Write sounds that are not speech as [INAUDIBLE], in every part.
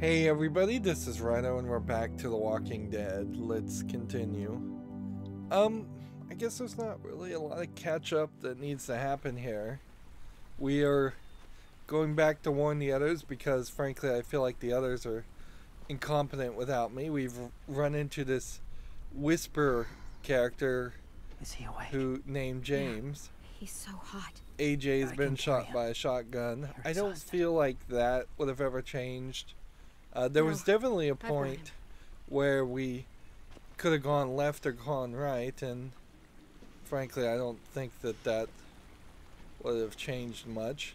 Hey everybody, this is Rydo and we're back to The Walking Dead. Let's continue. Um, I guess there's not really a lot of catch up that needs to happen here. We are going back to warn the others because frankly I feel like the others are incompetent without me. We've run into this Whisper character Is he awake? who named James. He's so hot. AJ's been shot by a shotgun. You're I don't exhausted. feel like that would have ever changed. Uh, there was definitely a point where we could have gone left or gone right, and frankly, I don't think that that would have changed much.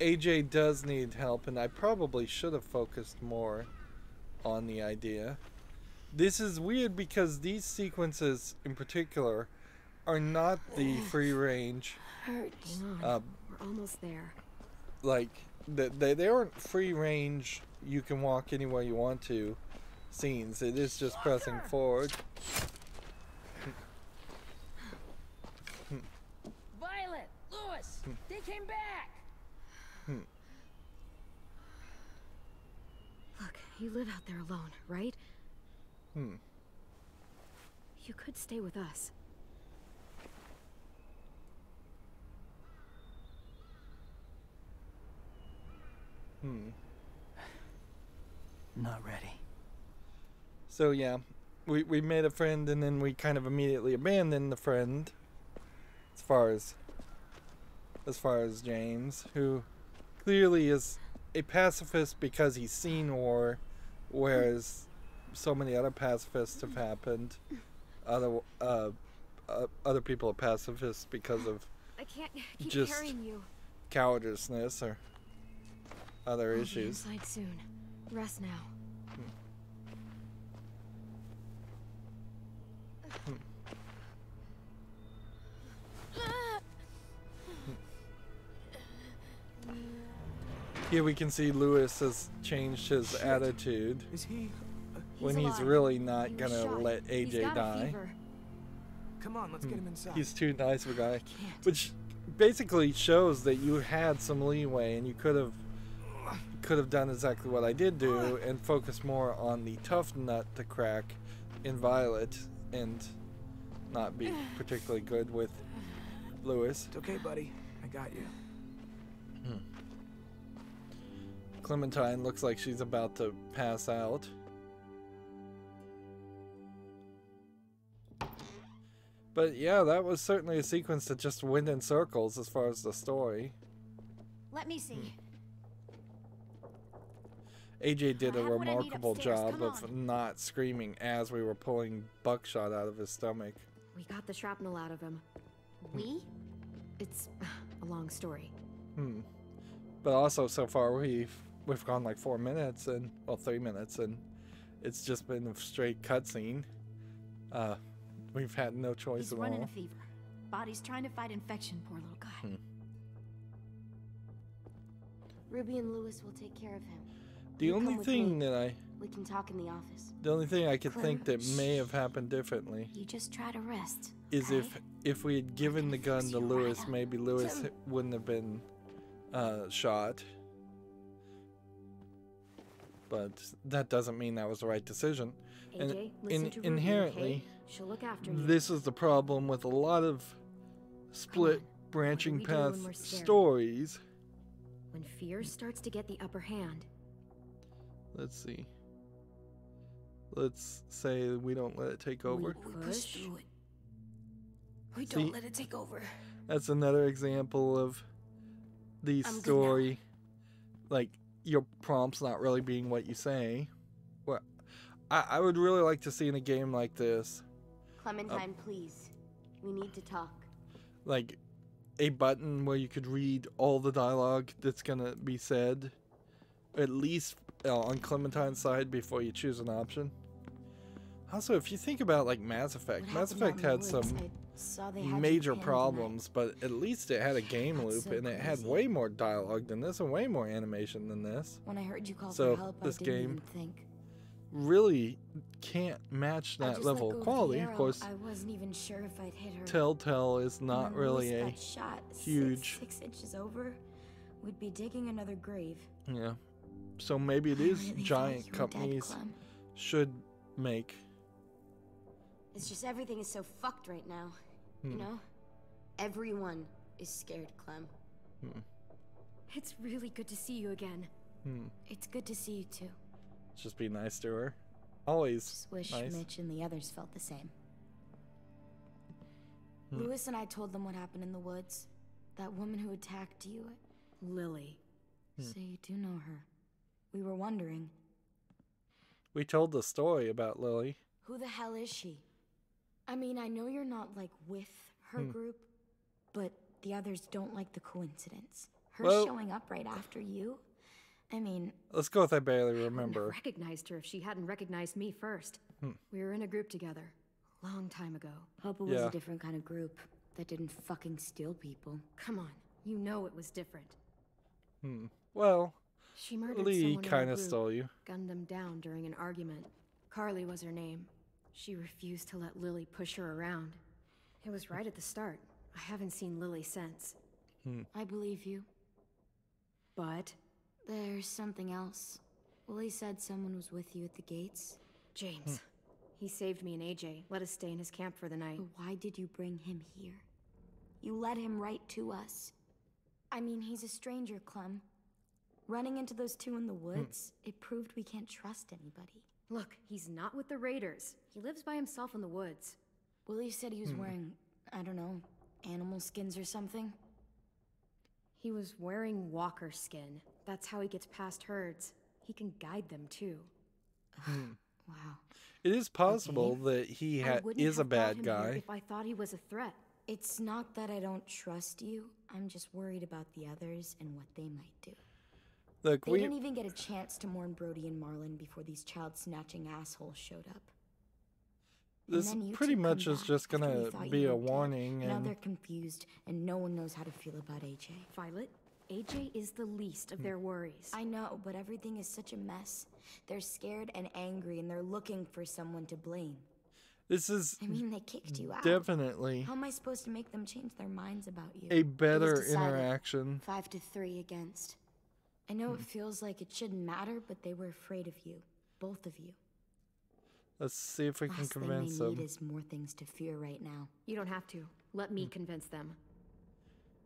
AJ does need help, and I probably should have focused more on the idea. This is weird because these sequences in particular are not the [SIGHS] free range Hurts. uh, We're almost there. like they, they they aren't free range you can walk anywhere you want to scenes it is just pressing forward Violet, Lewis, they came back. Look, you live out there alone, right? hmm You could stay with us. Hmm Not ready. so yeah we we made a friend and then we kind of immediately abandoned the friend as far as as far as James who clearly is a pacifist because he's seen war whereas so many other pacifists have happened other uh, uh other people are pacifists because of I can't keep Just- carrying you. cowardice or other I'll be issues. inside soon. Rest now. Here we can see Lewis has changed his attitude Is he? Uh, when he's alive. really not was gonna shot. let AJ die. Come on, let's hmm. get him inside. He's too nice of a guy, which basically shows that you had some leeway and you could have could have done exactly what I did do ah. and focus more on the tough nut to crack in Violet and not be [SIGHS] particularly good with Lewis. It's okay, buddy. I got you. Hmm. Clementine looks like she's about to pass out. But yeah, that was certainly a sequence that just went in circles as far as the story. Let me see. Hmm. AJ did a have what I need remarkable job of not screaming as we were pulling buckshot out of his stomach. We got the shrapnel out of him. We? It's a long story. Hmm. But also, so far we've we've gone like four minutes and well, three minutes, and it's just been a straight cutscene. Uh, we've had no choice He's at running all. a fever. Body's trying to fight infection, poor little guy. Hmm. Ruby and Lewis will take care of him. The You only thing that I, We can talk in the office. the only thing I could think that may have happened differently You just try to rest. is okay? if if we had given the gun to you right Lewis, maybe Lewis Jim. wouldn't have been uh, shot. But that doesn't mean that was the right decision. And AJ, listen in- inherently, okay? She'll look after. This is the problem with a lot of split branching we do when path stories. When fear starts to get the upper hand, Let's see. Let's say we don't let it take over. we push. through it. We don't See- let it take over. That's another example of the I'm story, like your prompts not really being what you say. Well, I, I would really like to see in a game like this, Clementine, please. We need to talk. like a button where you could read all the dialogue that's gonna be said, at least on Clementine's side before you choose an option. Also, if you think about like Mass Effect, Mass Effect had some I saw they had major pinned and I- problems, but at least it had a game loop so and it had way more dialogue than this and way more animation than this. When I heard you call So, for help, this I didn't game- think. Really can't match that level of quality. Of course, I wasn't even sure if I'd hit her. Telltale is not really a shot huge- Six, six inches over. We'd be digging another grave. yeah. So maybe is really giant you dead, companies should make. It's just everything is so fucked right now. You Hmm. know? Everyone is scared, Clem. It's really good to see you again. Hmm. It's good to see you too. Just be nice to her. Always Just wish nice. Mitch and the others felt the same. Hmm. Lewis and I told them what happened in the woods. That woman who attacked you. Lily. So you do know her. We were wondering, We told the story about Lily. who the hell is she? I mean, I know you're not like with her Hmm. group, but the others don't like the coincidence. Her Well- showing up right after you. I mean, Let's go with I barely Wouldn't have remember. recognized her if she hadn't recognized me first. Hmm. We were in a group together. A long time ago. hope it was Yeah. a different kind of group that didn't fucking steal people. Come on. You know it was different. Hmm. Well, She murdered Lee someone in kind of stole you. gunned them down during an argument. Carly was her name. She refused to let Lily push her around. It was right at the start. I haven't seen Lily since. Hmm. I believe you. But There's something else. Willie said someone was with you at the gates. James, hmm. he saved me and AJ. Let us stay in his camp for the night. But why did you bring him here? You led him right to us. I mean, he's a stranger, Clem. Running into those two in the hmm. woods, it proved we can't trust anybody. Look, he's not with the Raiders. He lives by himself in the woods. Willie said he was hmm. wearing, I don't know, animal skins or something. He was wearing walker skin. That's how he gets past herds. He can guide them too. Hmm. [SIGHS] Wow. It is possible that he ha- wouldn't is a have brought bad guy. if I thought he was a threat. It's not that I don't trust you. I'm just worried about the others and what they might do. Look, They we didn't even get a chance to mourn Brody and Marlin before these child snatching assholes showed up. This pretty much is just gonna be a were dead. warning Now they're confused, and no one knows how to feel about AJ. Violet, AJ is the least of mm. their worries. I know, but everything is such a mess. They're scared and angry, and they're looking for someone to blame. this is I mean, they kicked you out. definitely How am I supposed to make them change their minds about you? a better interaction. Five to three against. I know it feels like it shouldn't matter, but they were afraid of you. Both of you. Let's see if we can Last thing convince they them. need is more things to fear right now. You don't have to. Let me convince them.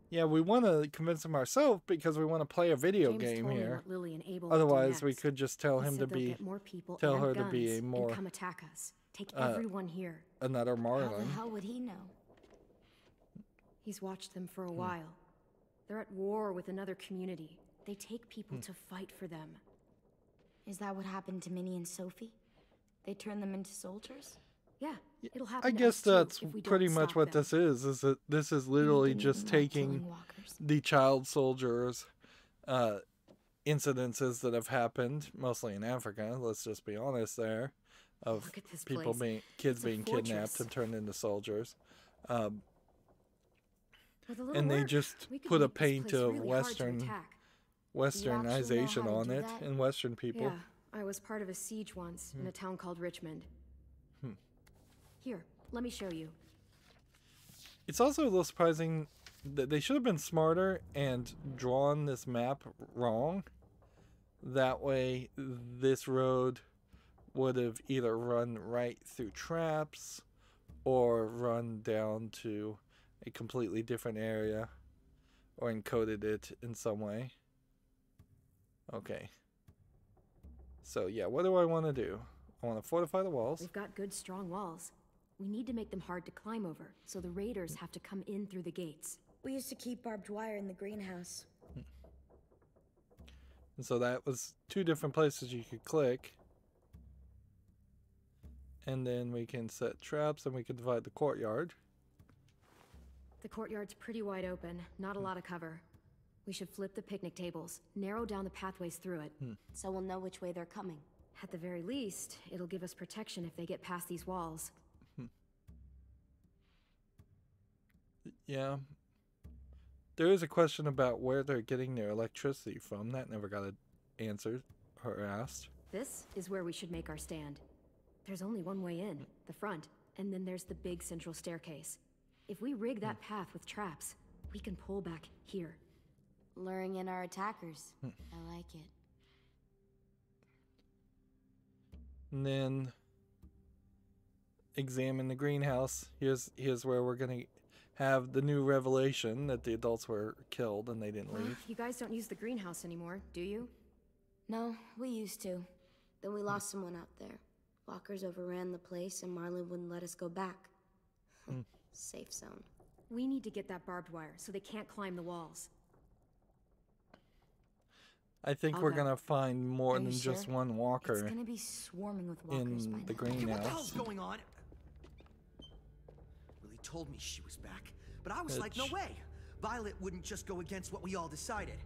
Yeah, we want to convince him ourselves because we want to play a video James game told me here. Lily and Abel do Otherwise, we next. could just tell He him to said be more people tell her to be a guns more, come attack us. Take uh, everyone here. another Marlin. How the Marlin. hell would he know? He's watched them Hmm. for a while. They're at war with another community. They take people Hmm. to fight for them. Is that what happened to Minnie and Sophie? They turn them into soldiers? Yeah, it'll happen. I guess that's pretty much what them. this is. Is that this is literally just taking the child soldiers uh incidences that have happened mostly in Africa, let's just be honest there, of Look at this people place. being kids It's being kidnapped and turned into soldiers. Um, and they work, just put a paint of really Western. Westernization on it that? in Western people. Yeah, I was part of a siege once Hmm. in a town called Richmond. Hmm. Here, let me show you. It's also a little surprising that they should have been smarter and drawn this map wrong. That way, this road would have either run right through traps or run down to a completely different area or encoded it in some way. Okay. So, yeah, what do I want to do? I want to fortify the walls. We've got good, strong walls. We need to make them hard to climb over, so the raiders have to come in through the gates. We used to keep barbed wire in the greenhouse. And so that was two different places you could click. And then we can set traps and we can divide the courtyard. The courtyard's pretty wide open, not a lot of cover. We should flip the picnic tables, narrow down the pathways through it. Hmm. So we'll know which way they're coming. At the very least, it'll give us protection if they get past these walls. Hmm. Yeah. There is a question about where they're getting their electricity from. That never got answered or asked. This is where we should make our stand. There's only one way in, the front, and then there's the big central staircase. If we rig that hmm. path with traps, we can pull back here. Luring in our attackers. Hmm. I like it. and then examine the greenhouse. Here's here's where we're gonna have the new revelation that the adults were killed and they didn't leave. you guys don't use the greenhouse anymore, do you? No, we used to. Then we hmm. lost someone out there. Walkers overran the place, and Marlin wouldn't let us go back. Hmm. [LAUGHS] Safe zone. We need to get that barbed wire so they can't climb the walls. I think I'll we're gonna find more Are you than just sure? one It's walker gonna be swarming with walkers by in the now. Hey, what the hell's going on? Lily told me she was back, but I was like, no way. Violet wouldn't just go against what we all decided.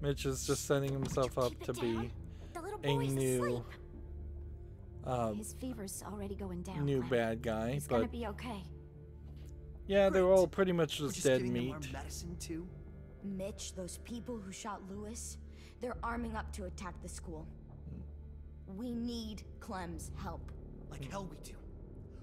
Mitch is just setting himself up to be The little a boy's new asleep. uh, His fever's already going down. new Clem. bad guy, He's gonna but be okay. yeah, they're all pretty much just just dead meat. medicine too. Mitch, those people who shot Lewis, they're arming up to attack the school. Hmm. We need Clem's help. Like hell we do.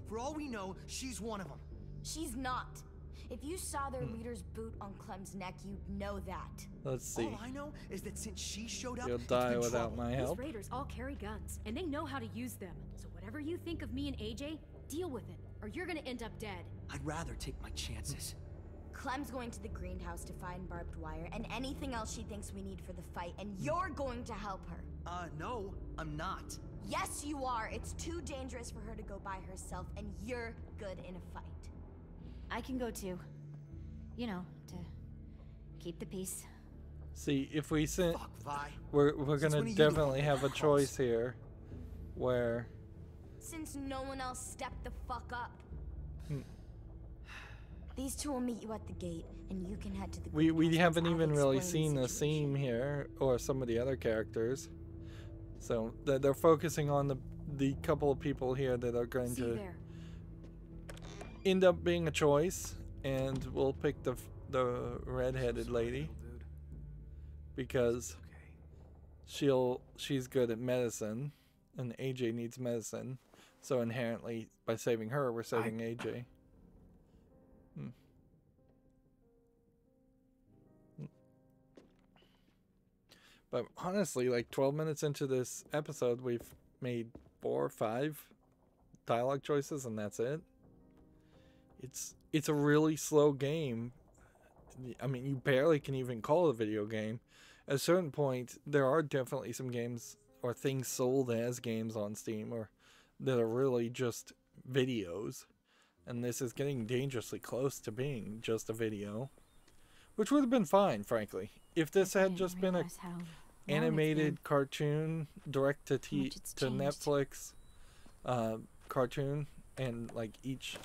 For all we know, she's one of them. She's not. If you saw their hmm. leader's boot on Clem's neck, you'd know that. Let's see. All I know is that since she showed up, You'll die without trouble. my These help. raiders all carry guns, and they know how to use them. So whatever you think of me and AJ, deal with it, or you're gonna end up dead. I'd rather take my chances. Clem's going to the greenhouse to find barbed wire and anything else she thinks we need for the fight, and you're going to help her. Uh, no, I'm not. Yes, you are. It's too dangerous for her to go by herself, and you're good in a fight. I can go too. You know, to keep the peace. See, if we sent, Fuck, Vi. we're we're Since gonna when are you the definitely have a choice here, where Since no one else stepped the fuck up. These two will meet you at the gate, and you can head to the we we haven't even really seen the scene here or some of the other characters. So they're, they're focusing on the the couple of people here that are going See to there. end up being a choice, and we'll pick the f- the redheaded lady because okay. she'll she's good at medicine, and AJ needs medicine. So inherently, by saving her, we're saving AJ. But honestly, like 12 minutes into this episode, we've made four or five dialogue choices, and that's it. It's it's a really slow game. I mean, you barely can even call it a video game. At a certain point, there are definitely some games or things sold as games on Steam or that are really just videos. And this is getting dangerously close to being just a video. Which would have been fine, frankly. If this had just been a realize how long it's been. animated cartoon direct to t- to changed. Netflix uh, cartoon and like each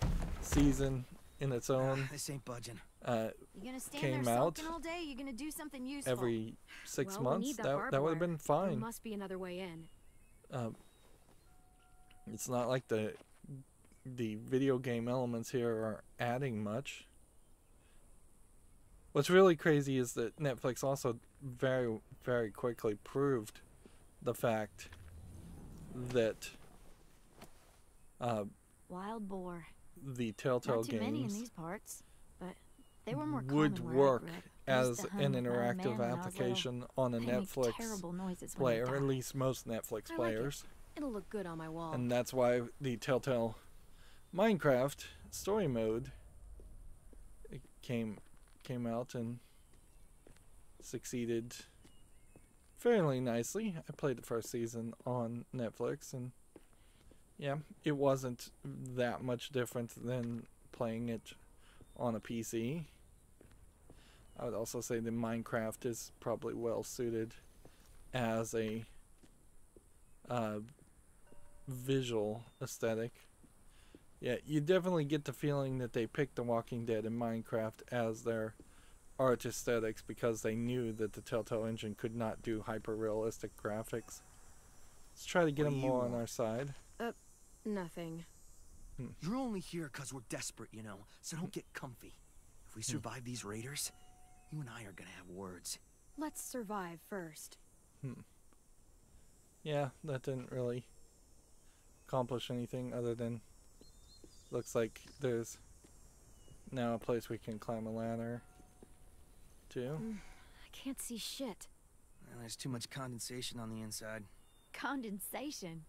season in its own This ain't budging. uh, You gonna stand came there out all day? You gonna do something useful? every six well, months that, that that would have wire. been There fine must be another way in. uh, it's not like the the video game elements here are adding much. What's really crazy is that Netflix also very very quickly proved the fact that uh, Wild boar. the Telltale Not too many in games these parts, but they were more would work grew up. I used as an interactive Man when I was little. application on a Netflix terrible noises when they player, at least most Netflix I like it. players. It'll look good on my wall. and that's why the Telltale Minecraft story mode came came out and succeeded fairly nicely. I played the first season on Netflix and yeah, it wasn't that much different than playing it on a PC. I would also say that Minecraft is probably well suited as a uh, visual aesthetic. Yeah, you definitely get the feeling that they picked The Walking Dead and Minecraft as their art aesthetics because they knew that the Telltale engine could not do hyper realistic graphics. Let's try to get What them do you more on our side. Uh, nothing. Hmm. You're only here because we're desperate, you know, so don't get comfy. If we hmm. survive these raiders, you and I are gonna have words. Let's survive first. Hmm. Yeah, that didn't really accomplish anything other than looks like there's now a place we can climb a ladder to. I can't see shit. Well, there's too much condensation on the inside. Condensation.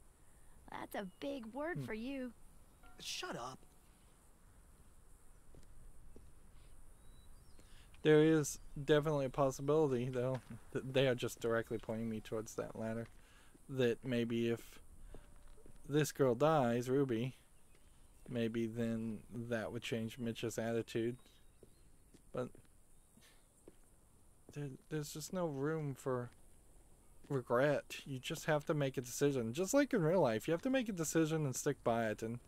That's a big word Hmm. for you. Shut up. There is definitely a possibility, though, that they are just directly pointing me towards that ladder. That maybe if this girl dies, Ruby, maybe then that would change Mitch's attitude. But there, there's just no room for regret. You just have to make a decision. Just like in real life, you have to make a decision and stick by it, and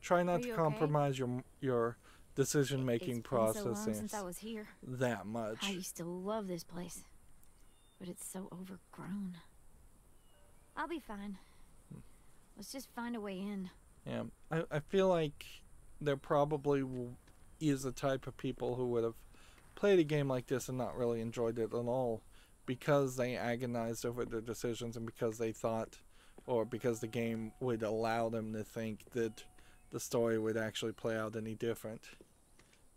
try not to okay? compromise your your decision making It's so since I was here. that much. I used to love this place, but it's so overgrown. I'll be fine. Hmm. Let's just find a way in. Yeah, I, I feel like there probably w- is a type of people who would have played a game like this and not really enjoyed it at all because they agonized over their decisions and because they thought or because the game would allow them to think that the story would actually play out any different.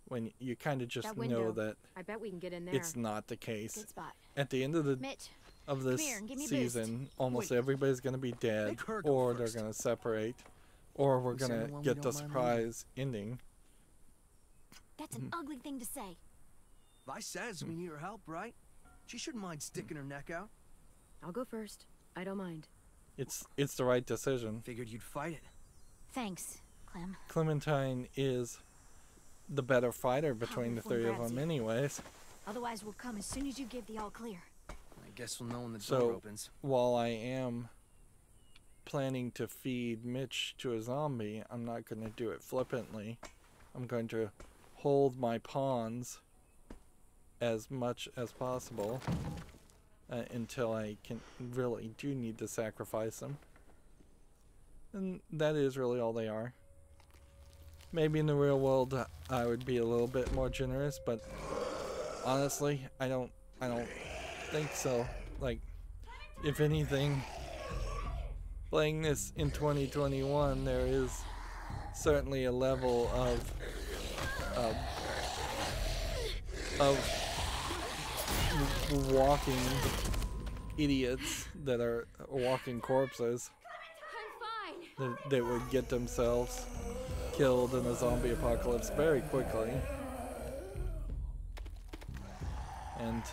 When you kind of just That know that I bet we can get in there. it's not the case. Spot. At the end of the Mitch, of this here and give me a boost. season, almost Wait. everybody's going to be dead, go or they're going to separate, or we're going to get the surprise ending. that's an mm-hmm. ugly thing to say. Vi says we need her help, right? She shouldn't mind sticking her neck out. I'll go first. I don't mind. It's it's the right decision. Figured you'd fight it. Thanks, Clem. Clementine is the better fighter between the three of them, Grazie. anyways. Otherwise, we'll come as soon as you give the all clear. I guess we'll know when the So- door opens. While I am planning to feed Mitch to a zombie, I'm not going to do it flippantly. I'm going to hold my pawns as much as possible uh, until I can really do need to sacrifice them. And that is really all they are. Maybe in the real world uh, I would be a little bit more generous, but honestly, I don't I don't think so. Like if anything playing this in 2021 there is certainly a level of of, walking idiots that are walking corpses that, that would get themselves killed in a zombie apocalypse very quickly. And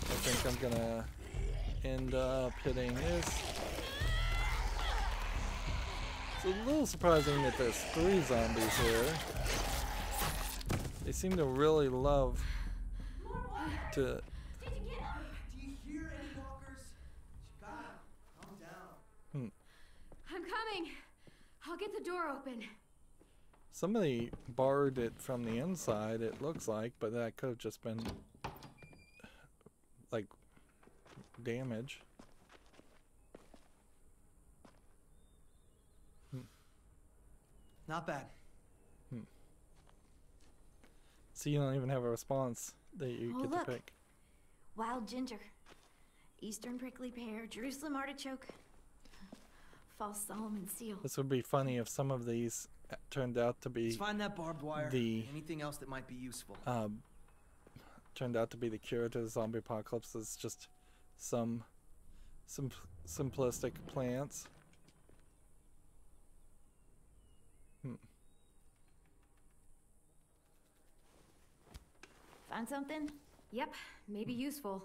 I think I'm gonna end up hitting this. It's a little surprising that there's three zombies here. They seem to really love to Do you hear any walkers? God, calm down. I'm coming. I'll get the door open. Somebody barred it from the inside, it looks like, but that could have just been like damage. Hmm. Not bad. So you don't even have a response that you Oh, get look. to pick. Wild ginger, eastern prickly pear, Jerusalem artichoke, false Solomon seal. This would be funny if some of these uh, turned out to be Let's find that barbed wire. the- Anything else that might be useful. um, turned out to be the cure to the zombie apocalypse. It's just some some simplistic plants. Find something? Yep, maybe useful.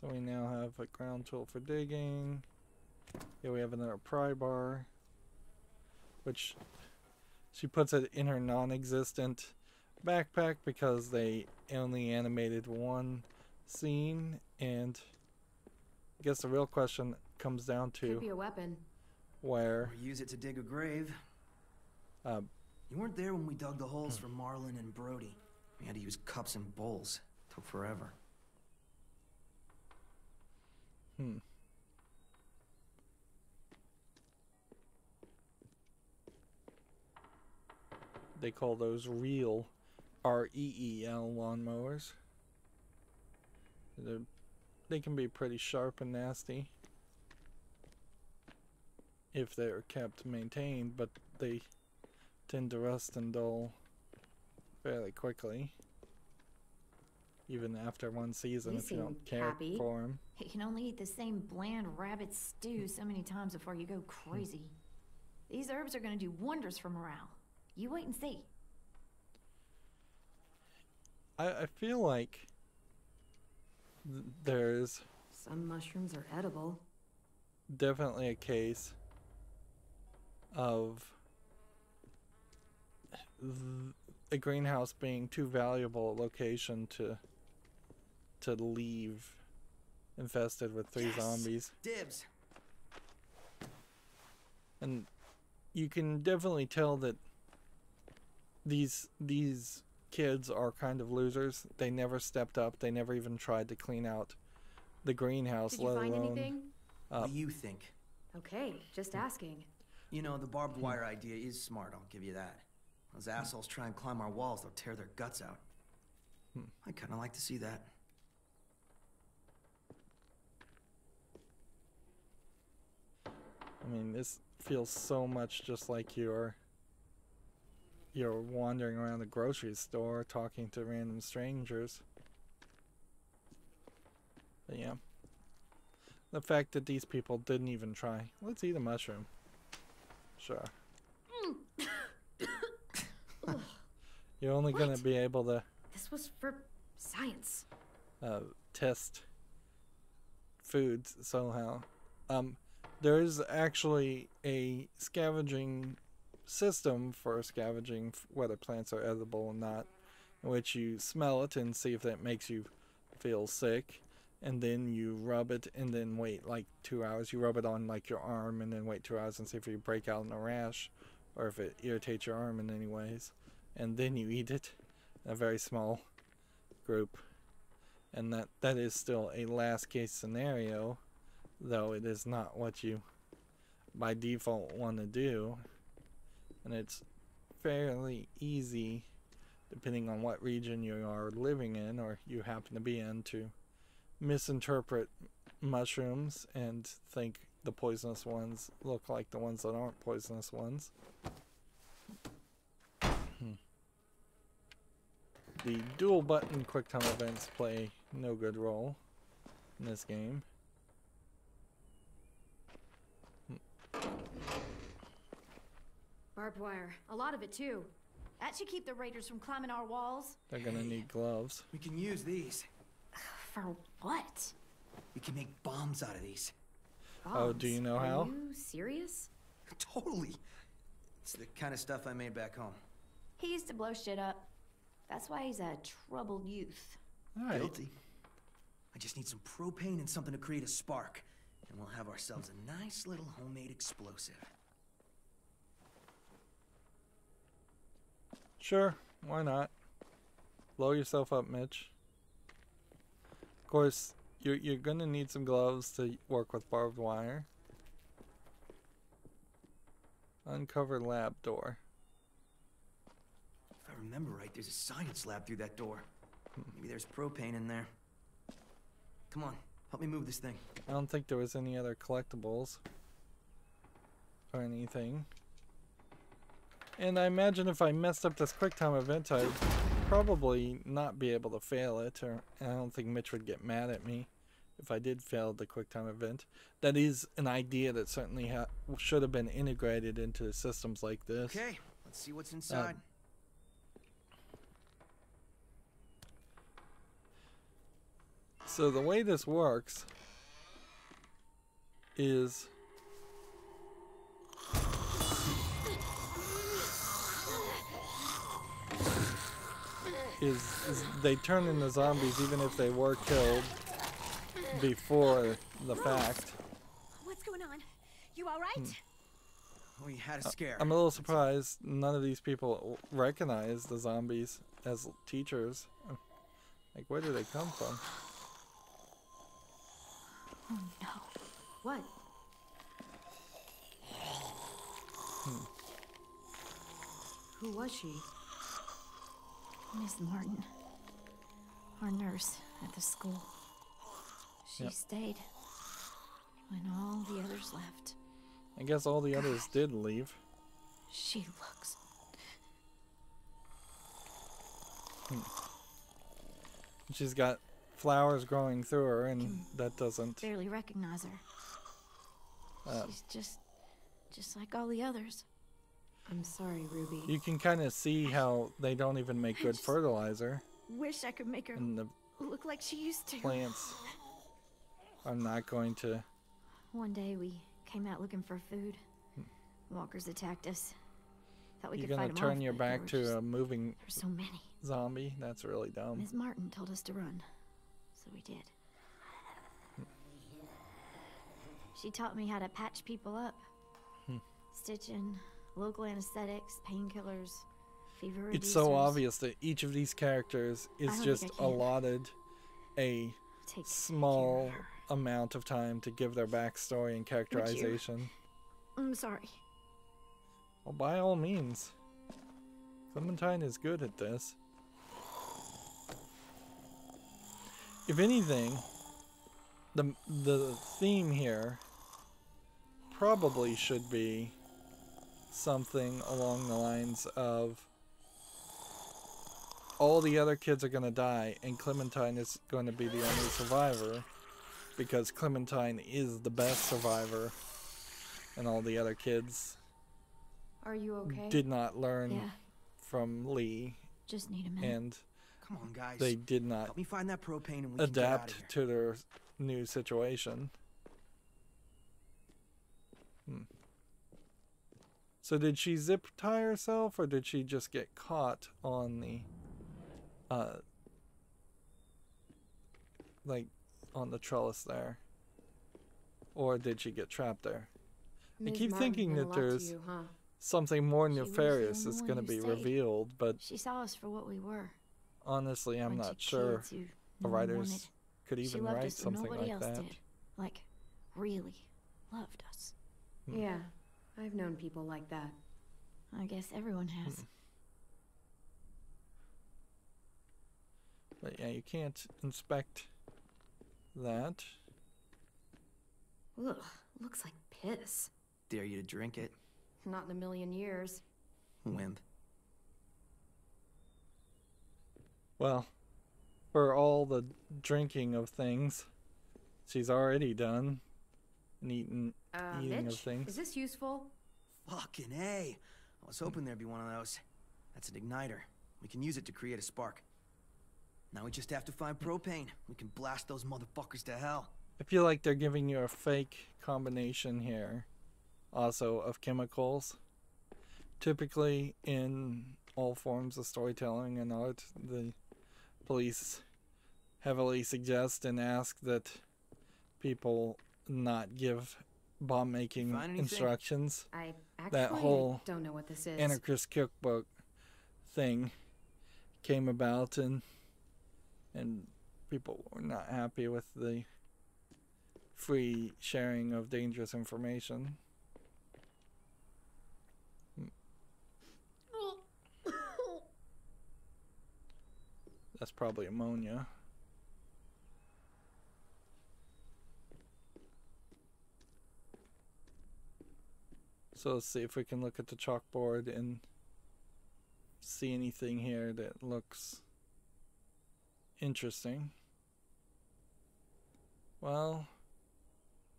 So we now have a ground tool for digging. Here we have another pry bar, which she puts it in her non-existent backpack because they only animated one scene, and I guess the real question comes down to Could be to a weapon. where Or use it to dig a grave. uh, You weren't there when we dug the holes for Marlin and Brody. We had to use cups and bowls. Took forever. hmm. They call those real R E E L lawnmowers. They're, they can be pretty sharp and nasty if they're kept maintained, but they tend to rust and dull fairly quickly. even after one season You if you don't care happy. for him. You can only eat the same bland rabbit stew so many times before you go hmm. crazy. These herbs are gonna do wonders for morale. You wait and see. I, I feel like th- there's Some mushrooms are edible. definitely a case of th- a greenhouse being too valuable a location to to leave infested with three Yes. zombies Dibs. and you can definitely tell that these these kids are kind of losers they never stepped up they never even tried to clean out the greenhouse Did you let find alone anything? Uh, what do you think? Okay, just asking. You know, the barbed wire idea is smart, I'll give you that. Those assholes try and climb our walls, they'll tear their guts out. Hmm. I kinda like to see that. I mean, this feels so much just like you're you're wandering around the grocery store talking to random strangers. But yeah. The fact that these people didn't even try. Let's eat a mushroom. Sure. You're only gonna be able to This was for science. uh, test foods somehow. Um, there is actually a scavenging system for scavenging whether plants are edible or not, in which you smell it and see if that makes you feel sick, and then you rub it and then wait like two hours. You rub it on like your arm and then wait two hours and see if you break out in a rash or if it irritates your arm in any ways, and then you eat it. A very small group. And that that is still a last case scenario though it is not what you by default want to do. And it's fairly easy depending on what region you are living in or you happen to be in to misinterpret mushrooms and think the poisonous ones look like the ones that aren't poisonous ones The dual button QuickTime events play no good role in this game. Barbed wire. A lot of it, too. That should keep the raiders from climbing our walls. They're gonna need gloves. We can use these. For what? We can make bombs out of these. Oh, do you Bombs. know Are how? you serious? Totally. It's the kind of stuff I made back home. He used to blow shit up. That's why he's a troubled youth. Alright. Guilty. I just need some propane and something to create a spark. And we'll have ourselves a nice little homemade explosive. Sure, why not? Blow yourself up, Mitch. Of course, you're you're gonna need some gloves to work with barbed wire. Uncover lab door. Remember right, there's a science lab through that door. Maybe there's propane in there. Come on, help me move this thing. I don't think there was any other collectibles or anything. And I imagine if I messed up this QuickTime event, I'd probably not be able to fail it, or I don't think Mitch would get mad at me if I did fail the QuickTime event. That is an idea that certainly ha- should have been integrated into systems like this. Okay, let's see what's uh, inside. So the way this works is is, is they turn into zombies even if they were killed before the fact. What's going on? You alright? Hmm. we had a uh, scare. I'm a little surprised none of these people recognize the zombies as teachers. Like where do they come from? Oh no. What? Hmm. Who was she? Miss Martin. Our nurse at the school. She Yep. stayed when all the others left. I guess all the others did leave. She looks. Hmm. She's got flowers growing through her, and that doesn't. Barely recognize her. Uh, She's just, just like all the others. I'm sorry, Ruby. you can kind of see how they don't even make good just- fertilizer, Wish I could make her and the look like she used to. plants I'm not going to. One day we came out looking for food. Walkers attacked us. Thought we You're could gonna fight 'em turn off, your back to just- a moving so many. zombie. That's really dumb. Ms. Martin told us to run, so we did. She taught me how to patch people up. Hmm. Stitching, local anesthetics, painkillers, fever It's so obvious that each of these characters is just allotted a Take small amount of time to give their backstory and characterization. I'm sorry. Well, by all means. Clementine is good at this. If anything, the the theme here probably should be something along the lines of all the other kids are going to die and Clementine is going to be the only survivor because Clementine is the best survivor and all the other kids Are you okay? did not learn Yeah, from Lee just need a minute. and Come on, guys. they did not Help me find that propane and we can get out adapt of here. to their new situation. Hmm. So did she zip tie herself or did she just get caught on the uh like on the trellis there? Or did she get trapped there? I keep Martin thinking that a lot to there's you, huh? Something more She nefarious only is going to be stayed. revealed, but She saw us for what we were. Honestly, I'm not sure kids who the no one writers wanted. could even write us and something nobody like else that. did. Like, really loved us. Hmm. Yeah, I've known people like that. I guess everyone has. Hmm. But yeah, you can't inspect that. Ugh, looks like piss. Dare you to drink it, Not in a million years. wimp. Well, for all the drinking of things, she's already done and eaten Uh, eating of things. is this useful? Fucking A. I was hoping there'd be one of those. That's an igniter. We can use it to create a spark. Now we just have to find propane. We can blast those motherfuckers to hell. I feel like they're giving you a fake combination here, also of chemicals. Typically, in all forms of storytelling and art, the police heavily suggest and ask that people not give bomb making instructions. I actually That whole don't know what this is. anarchist cookbook thing came about and and people were not happy with the free sharing of dangerous information. That's probably ammonia. So let's see if we can look at the chalkboard and see anything here that looks interesting. Well,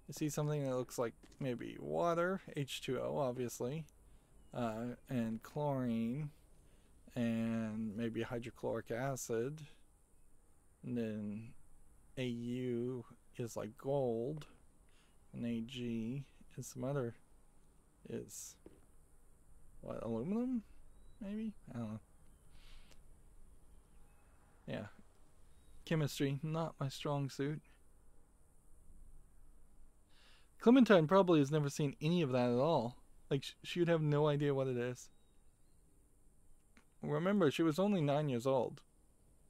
you see something that looks like maybe water, H2O, obviously, uh, and chlorine, and maybe hydrochloric acid. And then AU is like gold, and AG is some other is what aluminum maybe? I don't know. Yeah. Chemistry not my strong suit. Clementine probably has never seen any of that at all. Like she would have no idea what it is remember she was only nine years old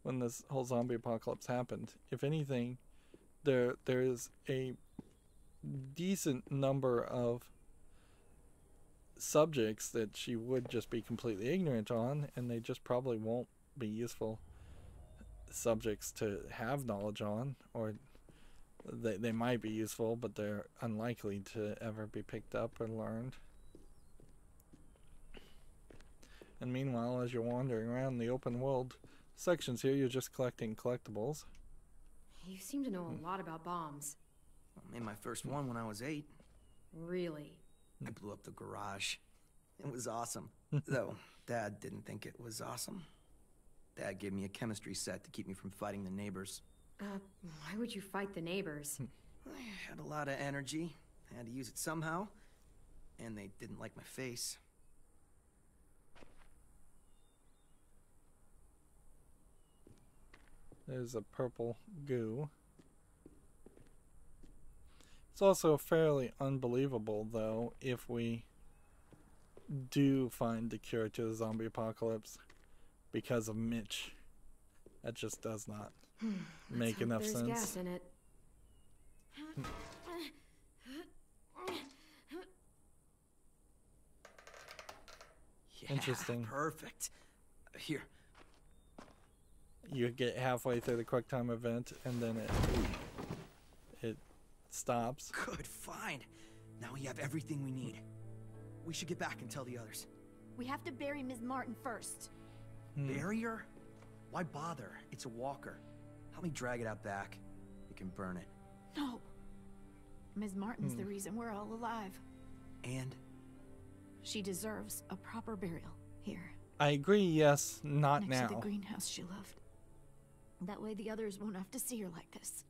when this whole zombie apocalypse happened if anything there there is a decent number of subjects that she would just be completely ignorant on, and they just probably won't be useful subjects to have knowledge on, or they, they might be useful, but they're unlikely to ever be picked up or learned. And meanwhile, as you're wandering around the open world, sections here. You're just collecting collectibles. You seem to know a lot about bombs. I made my first one when I was eight. Really? I blew up the garage. It was awesome. [LAUGHS] Though, Dad didn't think it was awesome. Dad gave me a chemistry set to keep me from fighting the neighbors. Uh, why would you fight the neighbors? I had a lot of energy. I had to use it somehow. And they didn't like my face. There's a purple goo. It's also fairly unbelievable, though, if we do find the cure to the zombie apocalypse because of Mitch. That just does not [SIGHS] make hope enough there's sense. gas in it. Yeah, Interesting. Perfect. Here, You get halfway through the quick time event and then it it stops. good find. Now we have everything we need. We should get back and tell the others. We have to bury Ms. Martin first. Hmm. Barrier? Why bother? It's a walker. Help me drag it out back. We can burn it. No. Ms. Martin's Hmm. the reason we're all alive. And She deserves a proper burial here, I agree, yes, not next now. to the greenhouse she loved. That way the others won't have to see her like this.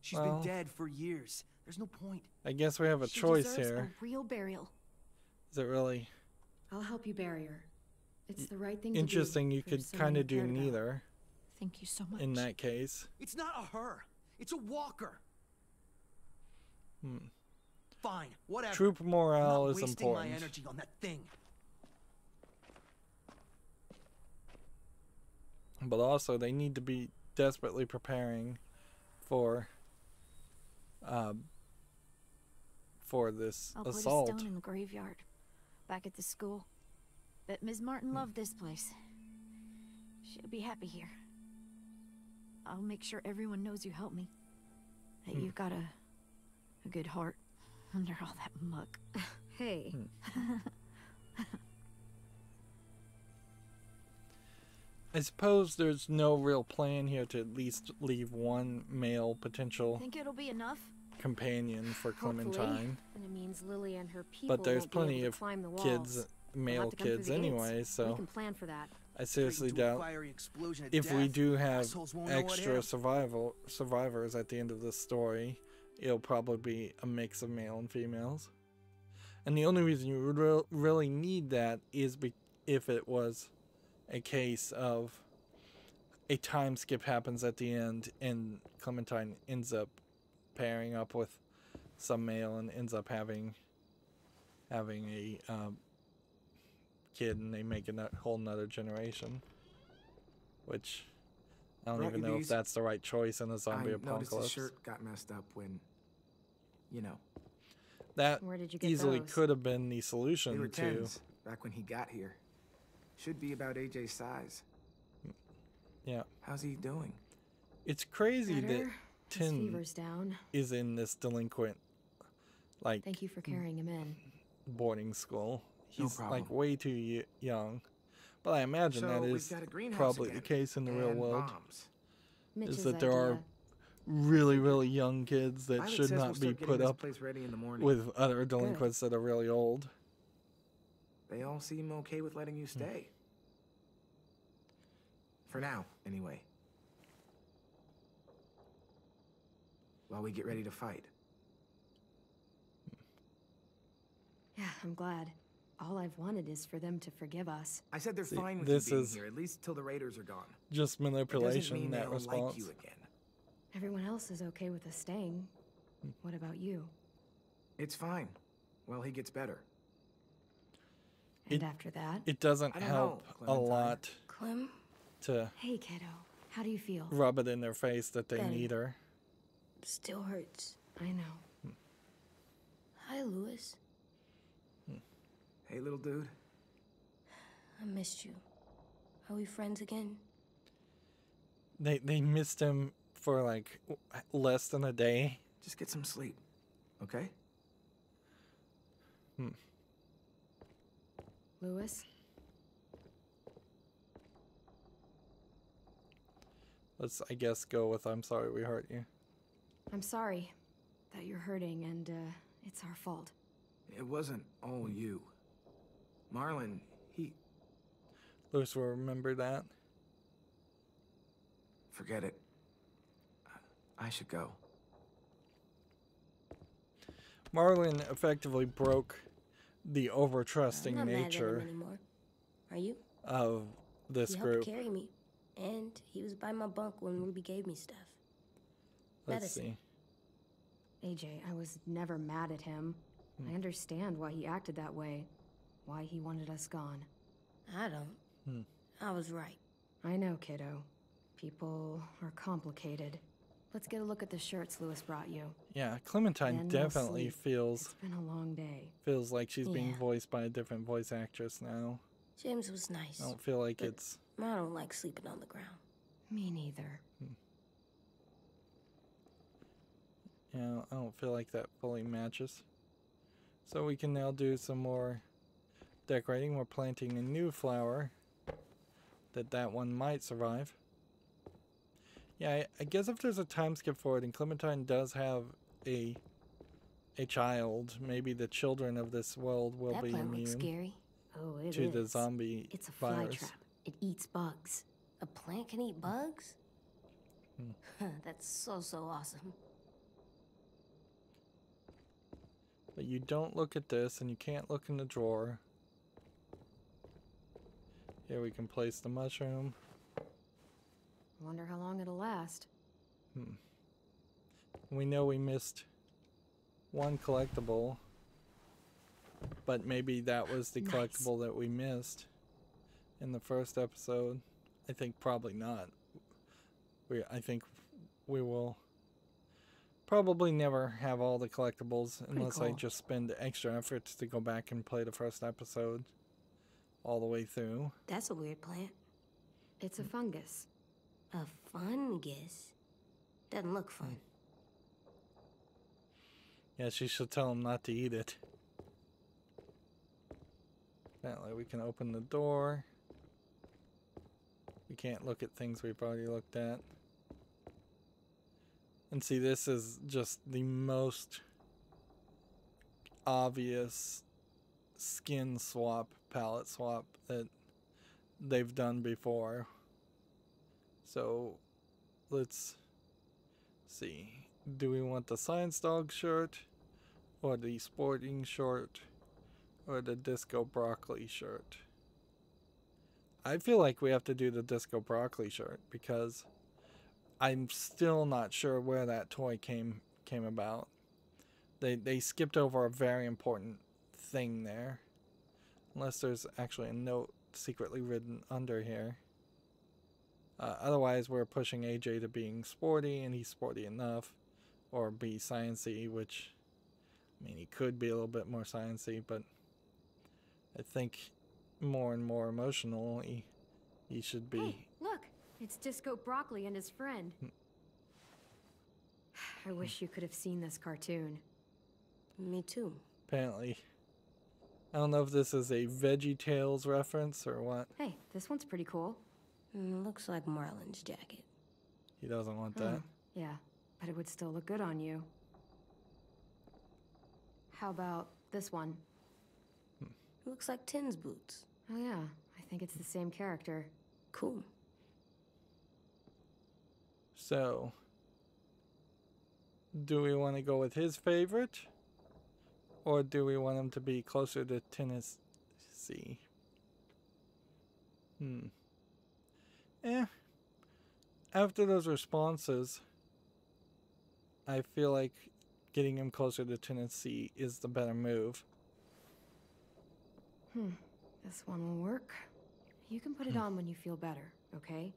she's Well- been dead for years. There's no point. I guess we have a she choice deserves here. a real burial. Is it really I'll help you bury her. It's the right thing to do. interesting? You could kind of do cared about. neither Thank you so much. in that case. It's not a her. It's a walker. Hmm. Fine, whatever. Troop I'm morale not is wasting important. my energy on that thing. But also they need to be desperately preparing for um, for this I'll assault. put a stone in the graveyard, back at the school. But Ms. Martin Hmm. loved this place. She'll be happy here. I'll make sure everyone knows you helped me. That Hmm. you've got a a good heart [LAUGHS] under all that muck. Hey, Hmm. [LAUGHS] I suppose there's no real plan here to at least leave one male potential Think it'll be enough? companion for hopefully. Clementine. And it means Lilly and her people But there's won't be able plenty of climb the kids, walls. Uh, They'll male have to kids the gates. anyway, We can plan for that. I seriously Straight into doubt fiery explosion of if we do have assholes won't know what hit extra 'em. survival survivors at the end of this story, it'll probably be a mix of male and females. And the only reason you would re- really need that is be- if it was a case of a time skip happens at the end and Clementine ends up pairing up with some male and ends up having having a um, kid and they make a no- whole nother generation. Which I don't Brought even you know if that's the right choice in a zombie I noticed his apocalypse. shirt got messed up when, you know, That Where did you get easily those? could have been the they solution were to tens back when he got here. Should be about AJ's size. yeah. How's he doing? It's crazy that Better. His Tin down. is in this delinquent like Thank you for carrying him in. boarding school. No He's like way too y- young. But I imagine so that we've is got a greenhouse probably again, the case in the real world. Bombs. Mitch's that there are. Really, really young kids that Violet should says we'll not be put up place ready in the morning. with other delinquents that are really old. They all seem okay with letting Hmm. you stay. For now, anyway. While we get ready to fight. Yeah, I'm glad. All I've wanted is for them to forgive us. I said they're See, fine with this you being is here, at least till the raiders are gone. Just manipulation. It doesn't manipulation mean in they that don't response. like you again. Everyone else is okay with us staying. What about you? It's fine. Well, he gets better. And It- after that? It doesn't help know, a lot Clem, to Hey, kiddo. How do you feel? rub it in their face that they Better. need her. still hurts. I know. Hmm. Hi, Louis. Hmm. Hey, little dude. I missed you. Are we friends again? They they missed him for like less than a day. Just get some sleep, okay? Hmm. Louis? Let's, I guess, go with I'm sorry we hurt you. I'm sorry that you're hurting, and uh, it's our fault. It wasn't all you. Marlon, he. Louis will remember that. Forget it. I should go. Marlon effectively broke the I'm overtrusting not mad at nature him anymore. Are you? of this he group. helped carry me, and he was by my bunk when Ruby gave me stuff. Let's medicine. see. AJ, I was never mad at him. I understand why he acted that way, why he wanted us gone. I don't. Hmm. I was right. I know, kiddo. People are complicated. Let's get a look at the shirts Louis brought you. Yeah, Clementine Then we'll definitely feels It's been a long day. feels like she's being voiced by a different voice actress now. James was nice. I don't feel like But- it's I don't like sleeping on the ground. Me neither. Hmm. you know, I don't feel like that fully matches. So we can now do some more decorating. We're planting a new flower that that one might survive. Yeah, I, I guess if there's a time skip forward and Clementine does have a a child, maybe the children of this world will that be plant looks immune scary. Oh, it is. to the zombie It's a fly virus. trap. It eats bugs. A plant can eat bugs? Hmm. That's so, so awesome. But you don't look at this and you can't look in the drawer. Here we can place the mushroom. Wonder how long it'll last. Hmm. We know we missed one collectible. But maybe that was the Nice. collectible that we missed in the first episode. I think probably not. We I think we will probably never have all the collectibles unless I just spend extra efforts to go back and play the first episode all the way through. That's a weird plant. It's a fungus. A fungus. Doesn't look fun. Yeah, she should tell him not to eat it. Apparently, we can open the door. We can't look at things we've already looked at. And see, this is just the most obvious skin swap, palette swap that they've done before. So, let's see. Do we want the science dog shirt or the sporting shirt or the disco broccoli shirt? I feel like we have to do the disco broccoli shirt because I'm still not sure where that toy came came about. They they skipped over a very important thing there. Unless there's actually a note secretly written under here. Uh, otherwise, we're pushing AJ to being sporty, and he's sporty enough or be sciency, which I mean he could be a little bit more sciency, but I think more and more emotional he, he should be. Hey, look! It's Disco Broccoli and his friend. [SIGHS] I wish you could have seen this cartoon. Me too. Apparently, I don't know if this is a Veggie Tales reference or what. Hey, this one's pretty cool. Mm, looks like Marlon's jacket. He doesn't want Oh, that. yeah, but it would still look good on you. How about this one? It looks like Tenn's boots. Oh yeah, I think it's the same character. Cool. So, do we want to go with his favorite, or do we want him to be closer to Tennessee? Hmm. Eh. After those responses, I feel like getting him closer to Tennessee is the better move. Hmm, this one will work. You can put it on when you feel better, okay?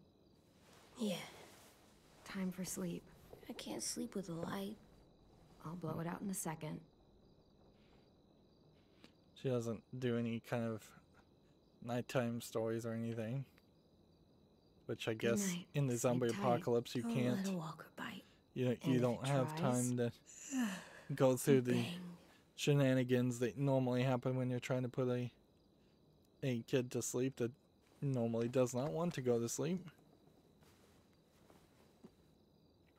Yeah. Time for sleep. I can't sleep with a light. I'll blow it out in a second. She doesn't do any kind of nighttime stories or anything which I guess in the zombie apocalypse you can't. You know, you don't have tries, time to [SIGHS] go through the shenanigans that normally happen when you're trying to put a a kid to sleep that normally does not want to go to sleep.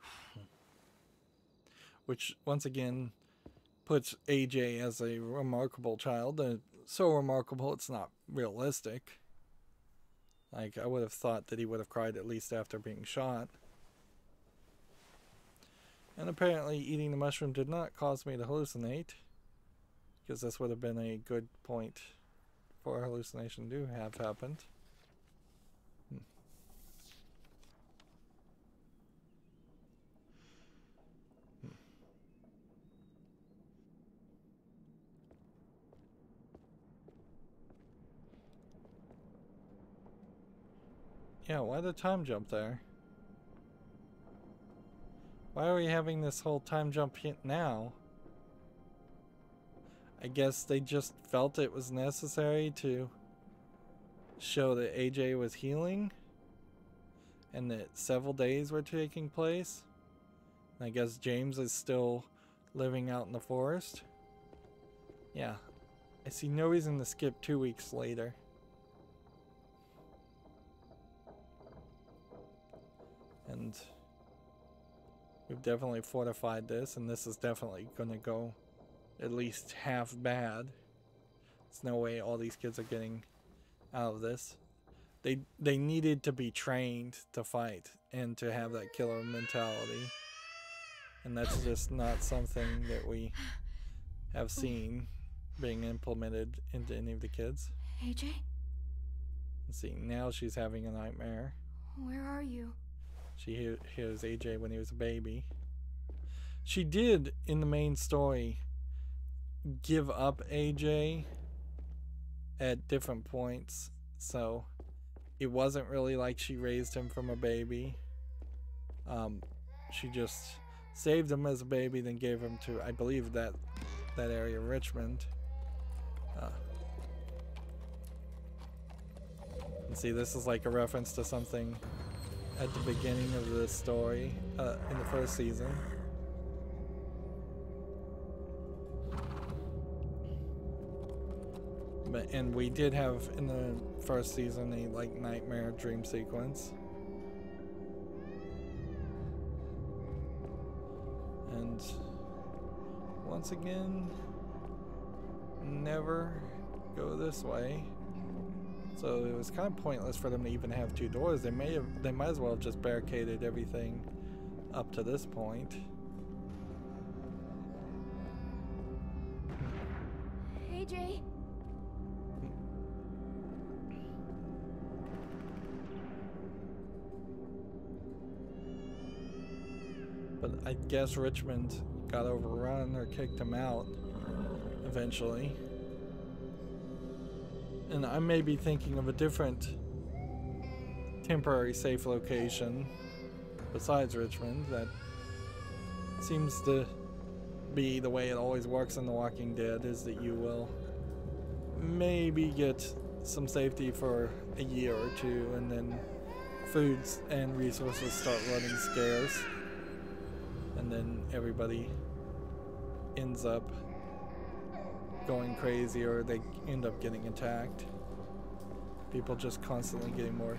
[SIGHS] Which once again puts AJ as a remarkable child, uh, so remarkable it's not realistic. Like, I would have thought that he would have cried at least after being shot. And apparently, eating the mushroom did not cause me to hallucinate. Because this would have been a good point for a hallucination to have happened. Yeah, why the time jump there? Why are we having this whole time jump hit now? I guess they just felt it was necessary to show that AJ was healing and that several days were taking place. And I guess James is still living out in the forest. Yeah, I see no reason to skip two weeks later. And we've definitely fortified this, and this is definitely going to go at least half bad. There's no way all these kids are getting out of this. They they needed to be trained to fight and to have that killer mentality. And that's just not something that we have seen being implemented into any of the kids. AJ? Let's see, now she's having a nightmare. Where are you? She hears AJ when he was a baby. She did, in the main story, give up AJ at different points. So it wasn't really like she raised him from a baby. Um, she just saved him as a baby, then gave him to, I believe, that that area, of Richmond. Uh, and see, this is like a reference to something at the beginning of the story uh, in the first season. But and we did have in the first season a like nightmare dream sequence. And once again, never go this way. So it was kind of pointless for them to even have two doors. They may have they might as well have just barricaded everything up to this point. AJ? But I guess Richmond got overrun or kicked him out eventually. And I may be thinking of a different temporary safe location besides Richmond that seems to be the way it always works in The Walking Dead is that you will maybe get some safety for a year or two and then foods and resources start running scarce and then everybody ends up going crazy or they end up getting attacked. People just constantly getting more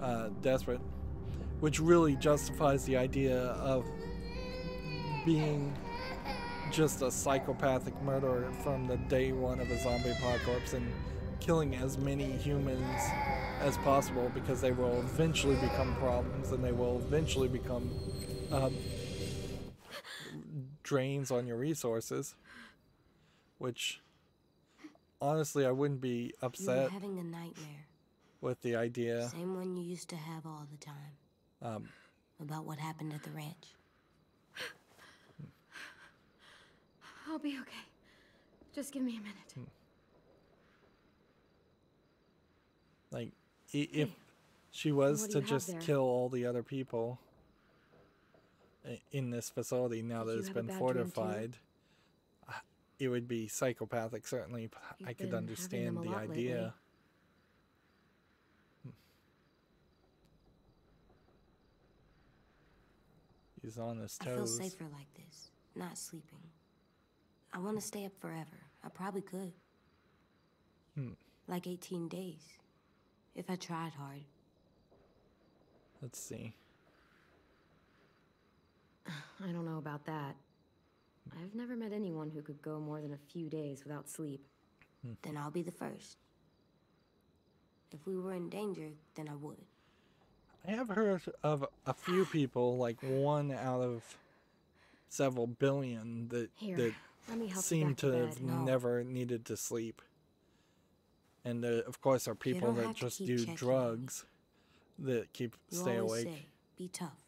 uh, desperate, which really justifies the idea of being just a psychopathic murderer from the day one of a zombie apocalypse and killing as many humans as possible because they will eventually become problems and they will eventually become um, drains on your resources. Which, honestly, I wouldn't be You upset having a nightmare. with the idea. Same one you used to have all the time. Um, About what happened at the ranch. I'll be okay. Just give me a minute. Like, i- if she was to just there? kill all the other people in this facility now Did that it's been bad dream fortified, it would be psychopathic, certainly. but You've I could understand the lot lately. idea. Hmm. He's on his toes I feel safer like this, not sleeping. I want to stay up forever. I probably could. Hmm. Like 18 days. If I tried hard. Let's see. [SIGHS] I don't know about that. I've never met anyone who could go more than a few days without sleep. Then I'll be the first. If we were in danger, then I would. I have heard of a few [SIGHS] people, like one out of several billion, that Here, that let me help you seem to to have. No. never needed to sleep. And uh, of course, are people that just do checking me. drugs that keep You stay always awake. say, be tough.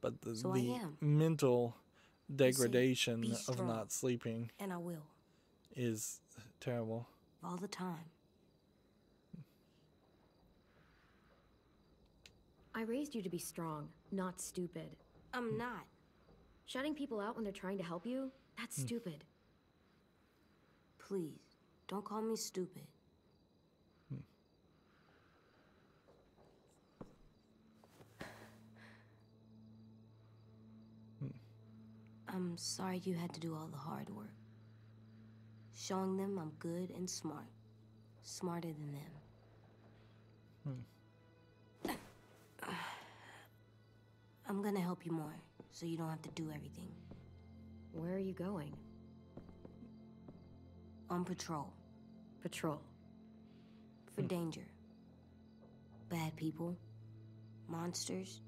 But the, So I the am. mental You say, degradation of not sleeping And I will. is terrible. All the time. I raised you to be strong, not stupid. I'm not. Shutting people out when they're trying to help you? That's Hmm. stupid. Please, don't call me stupid. I'm sorry you had to do all the hard work. Showing them I'm good and smart. Smarter than them. Hmm. I'm gonna help you more, so you don't have to do everything. Where are you going? On patrol. Patrol. For hmm. danger. Bad people. Monsters.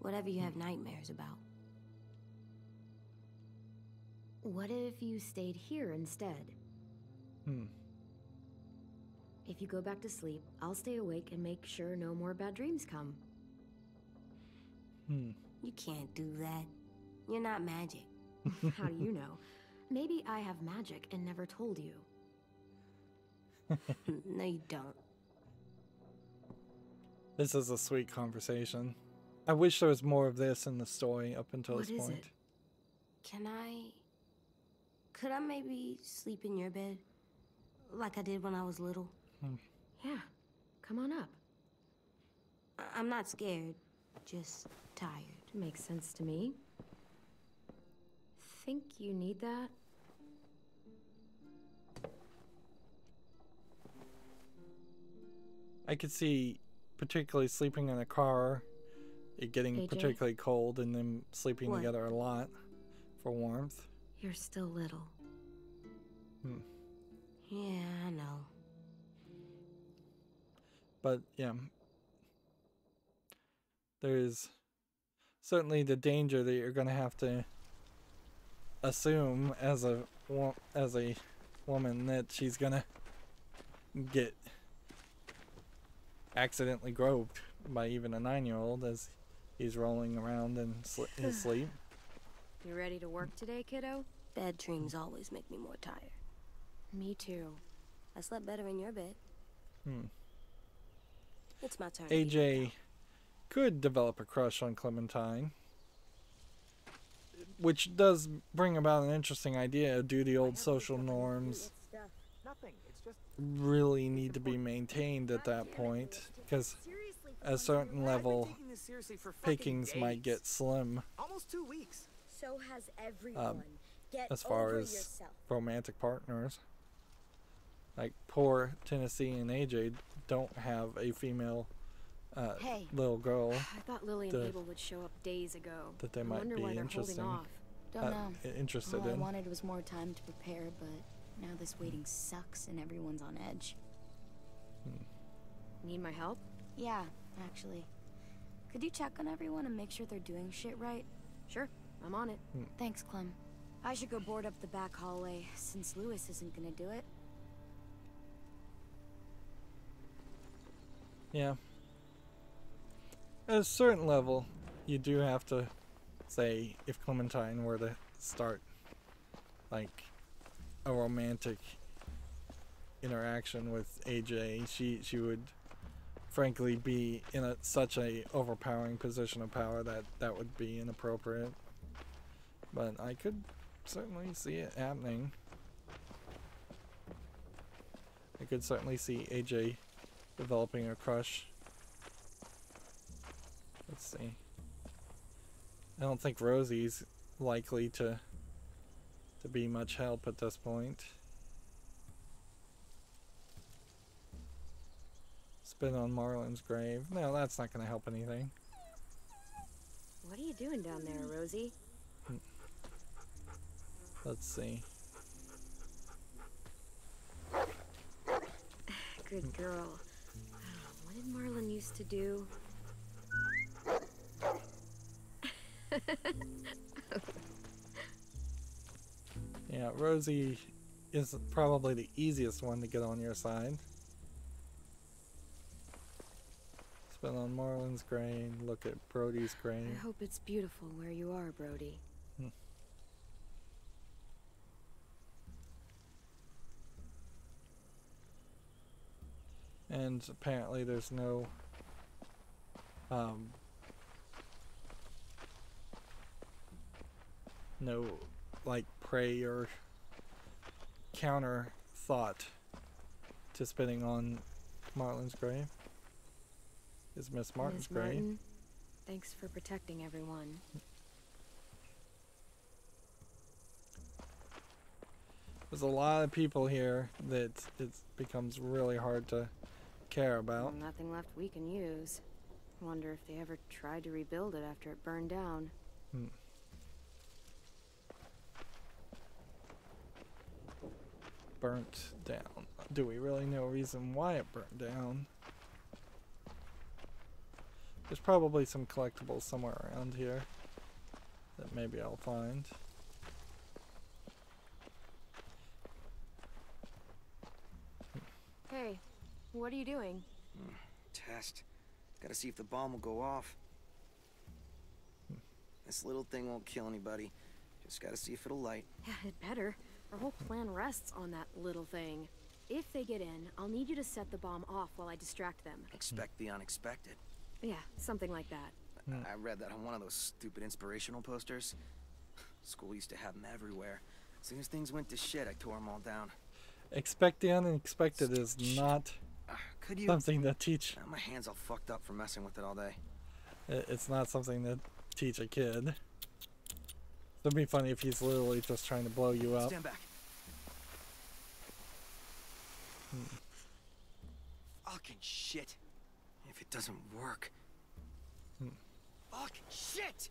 Whatever you have hmm. nightmares about. What if you stayed here instead? Hmm. If you go back to sleep, I'll stay awake and make sure no more bad dreams come. Hmm. You can't do that. You're not magic. [LAUGHS] How do you know? Maybe I have magic and never told you. [LAUGHS] no, you don't. This is a sweet conversation. I wish there was more of this in the story up until What this is point. it? Can I. Could I maybe sleep in your bed? Like I did when I was little? Hmm. Yeah, come on up. I- I'm not scared, just tired. Makes sense to me. Think you need that? I could see particularly sleeping in a car, it getting AJ? particularly cold, and then sleeping What? together a lot for warmth. You're still little. Hmm. Yeah, I know. But yeah, there's certainly the danger that you're going to have to assume as a as a woman that she's going to get accidentally groped by even a nine-year-old as he's rolling around in his [SIGHS] sleep. You ready to work today, kiddo? Bad dreams always make me more tired. Me too. I slept better in your bed. Hmm. It's my turn. AJ could develop a crush on Clementine, which does bring about an interesting idea. Do the old social norms Nothing. It's just really need to be maintained at that point? Because a certain level, taking this seriously for fucking pickings might get slim almost two weeks. So has everyone. Get as far over as yourself. romantic partners. Like poor Tennessee and AJ don't have a female uh, Hey. little girl [SIGHS] I thought Lilly and Abel would show up days ago. that they I might wonder be why they're interesting. holding off. Don't uh, know. i- interested All I wanted was more time to prepare, but now this waiting sucks and everyone's on edge. Need my help? Yeah, actually. Could you check on everyone and make sure they're doing shit right? Sure, I'm on it. Hmm. Thanks, Clem. I should go board up the back hallway, since Louis isn't gonna do it. Yeah. At a certain level, you do have to say if Clementine were to start like a romantic interaction with AJ, she she would frankly be in a such a overpowering position of power that that would be inappropriate. But I could certainly see it happening. I could certainly see AJ developing a crush. Let's see. I don't think Rosie's likely to to be much help at this point. Spit on Marlon's grave. No, that's not going to help anything. What are you doing down there, Rosie? Let's see. [SIGHS] Good girl. [SIGHS] What did Marlon used to do? [LAUGHS] Yeah, Rosie is probably the easiest one to get on your side. Spin on Marlon's grain, look at Brody's grain. I hope it's beautiful where you are, Brody. Hmm. And apparently there's no um no like prey or counter thought to spinning on Marlon's grave. Is Miss Martin's Ms. grave. Martin, thanks for protecting everyone. There's a lot of people here that it becomes really hard to care about. Nothing left we can use. Wonder if they ever tried to rebuild it after it burned down. Hmm. Burnt down. Do we really know a reason why it burnt down? There's probably some collectibles somewhere around here that maybe I'll find. Hey, what are you doing? Test. Gotta see if the bomb will go off. This little thing won't kill anybody. Just gotta see if it'll light. Yeah, [LAUGHS] it better. Our whole plan rests on that little thing. If they get in, I'll need you to set the bomb off while I distract them. Expect the unexpected. Yeah, something like that. Hmm. I read that on one of those stupid inspirational posters. [SIGHS] School used to have them everywhere. As soon as things went to shit, I tore them all down. Expect the unexpected is not could you? something to teach. Uh, My hand's all fucked up from messing with it all day. It's not something to teach a kid. It'd be funny if he's literally just trying to blow you up. Stand back. Hmm. Fucking shit. If it doesn't work. Hmm. Fucking shit!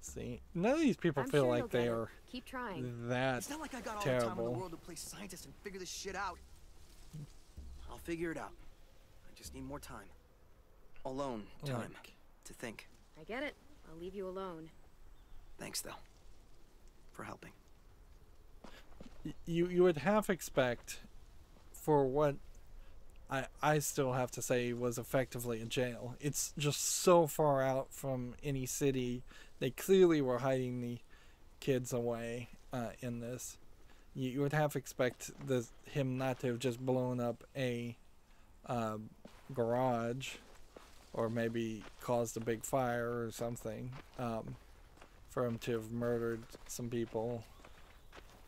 See, none of these people I'm feel sure like they are Keep trying. that It's not like I got all the time in the terrible. world to play scientist and figure this shit out. I'll figure it out. I just need more time. Alone time Like, to think. I get it. I'll leave you alone. Thanks, though, for helping. you you would half expect for what I I still have to say was effectively a jail. It's just so far out from any city. They clearly were hiding the kids away uh, in this. You, you would half expect him not to have just blown up a uh, garage, or maybe caused a big fire or something. Um, for him to have murdered some people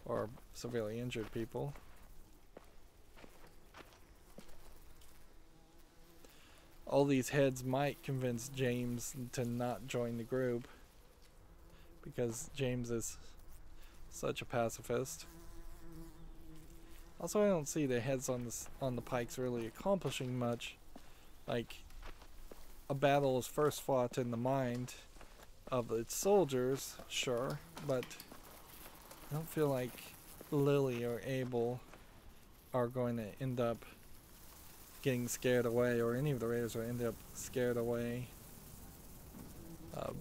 or severely injured people. All these heads might convince James to not join the group because James is such a pacifist. Also, I don't see the heads on the on the pikes really accomplishing much. Like a battle is first fought in the mind of its soldiers, sure, but I don't feel like Lilly or Abel are going to end up getting scared away, or any of the raiders will end up scared away uh,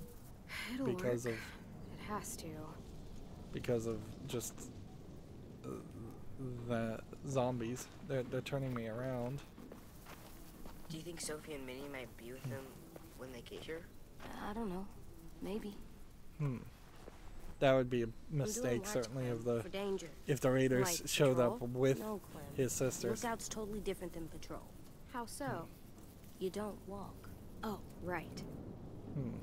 because work. of It has to. because of just uh, the zombies. They're they're turning me around. Do you think Sophie and Minnie might be with them when they get here? I don't know. Maybe. Hmm. That would be a I'm doing mistake, certainly, plan of the danger. if the raiders Like showed up with no, Clem. his sisters. Lookout's totally different than patrol. How so? You don't walk. Oh, right. Hmm. Hmm.